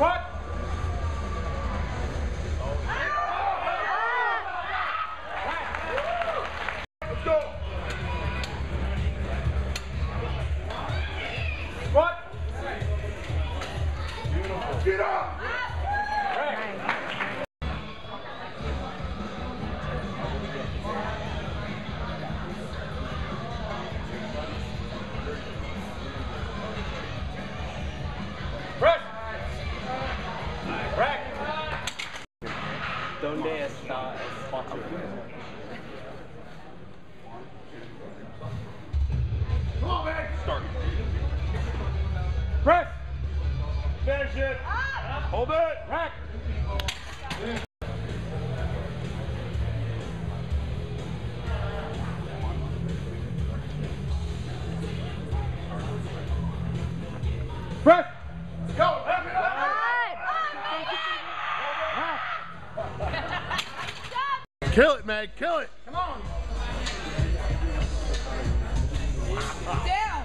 What? Get up! ¿Dónde está el sponsor? Come on, man. Start. Press. Finish it. Ah. Hold it. Rack. Kill it, Meg. Kill it. Come on. Down.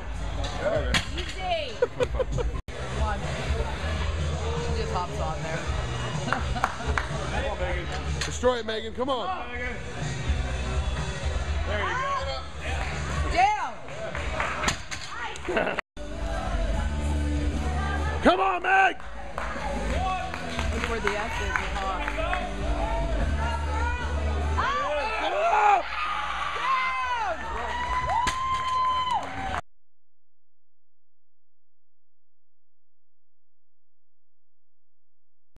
Easy. Come on. She just hops on there. Come on, Meghan. Destroy it, Meghan. Come on. There you go. Down. Come on, Meg. Look where the S is. It's hot.